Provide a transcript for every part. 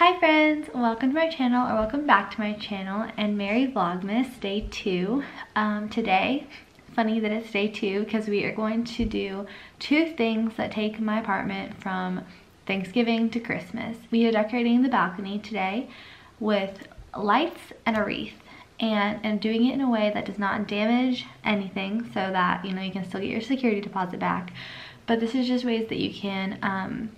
Hi friends, welcome to my channel or welcome back to my channel and Merry Vlogmas day two. Um, today, funny that it's day two because we are going to do two things that take my apartment from Thanksgiving to Christmas. We are decorating the balcony today with lights and a wreath and, and doing it in a way that does not damage anything so that you know you can still get your security deposit back. But this is just ways that you can um,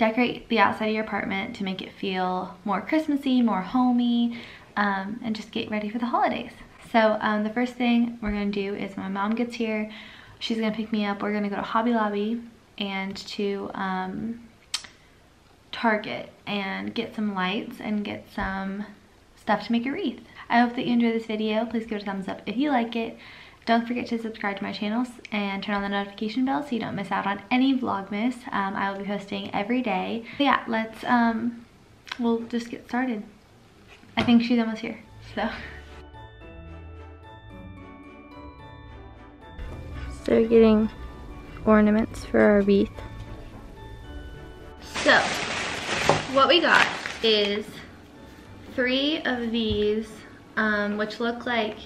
decorate the outside of your apartment to make it feel more Christmassy, more homey, um, and just get ready for the holidays. So um, the first thing we're gonna do is my mom gets here, she's gonna pick me up. We're gonna go to Hobby Lobby and to um, Target and get some lights and get some stuff to make a wreath. I hope that you enjoy this video. Please give it a thumbs up if you like it. Don't forget to subscribe to my channels and turn on the notification bell so you don't miss out on any Vlogmas. Um, I will be posting every day. But yeah, let's, um, we'll just get started. I think she's almost here, so. So we're getting ornaments for our wreath. So, what we got is three of these, um, which look like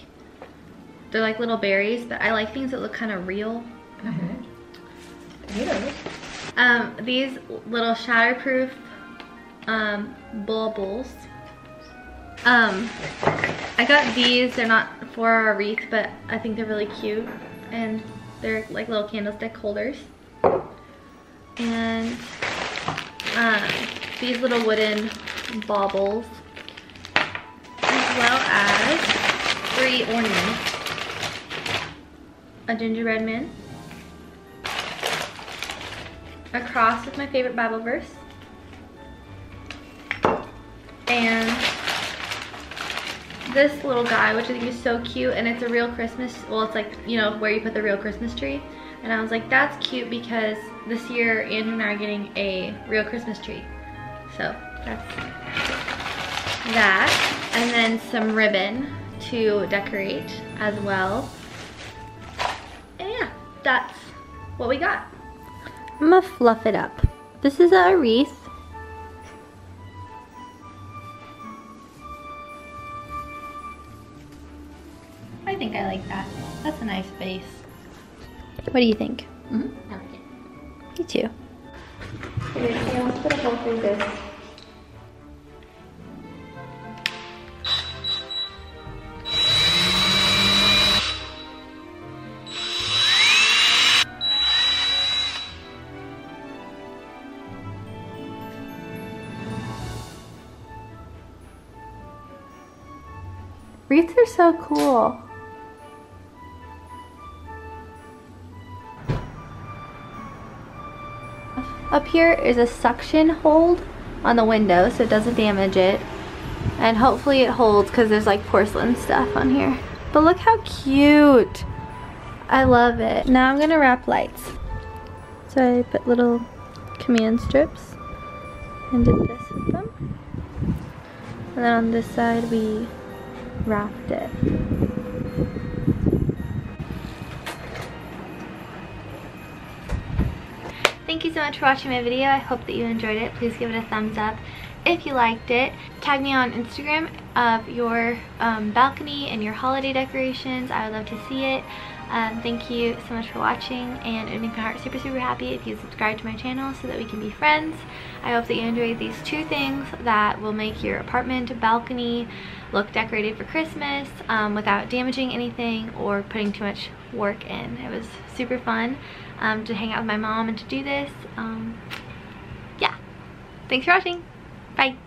they're like little berries, but I like things that look kind of real. Mm -hmm. Um, these little shatterproof um, baubles. Um, I got these. They're not for our wreath, but I think they're really cute. And they're like little candlestick holders. And um, these little wooden baubles. As well as three ornaments a gingerbread man, a cross with my favorite Bible verse, and this little guy, which I think is so cute, and it's a real Christmas, well, it's like, you know, where you put the real Christmas tree. And I was like, that's cute because this year Andrew and I are getting a real Christmas tree. So that's that. And then some ribbon to decorate as well what we got. I'm gonna fluff it up. This is a wreath. I think I like that. That's a nice base. What do you think? Mm -hmm. I like it. Me too. Okay, so let's put a hole through this. Wreaths are so cool. Up here is a suction hold on the window so it doesn't damage it. And hopefully it holds because there's like porcelain stuff on here. But look how cute. I love it. Now I'm gonna wrap lights. So I put little command strips and did this with them. And then on this side we wrapped it. Thank you so much for watching my video. I hope that you enjoyed it. Please give it a thumbs up if you liked it. Tag me on Instagram of your um, balcony and your holiday decorations. I would love to see it. Um, thank you so much for watching and it would make my heart super super happy if you subscribe to my channel so that we can be friends. I hope that you enjoyed these two things that will make your apartment balcony look decorated for Christmas um, without damaging anything or putting too much work in. It was super fun um, to hang out with my mom and to do this. Um, yeah. Thanks for watching. Bye.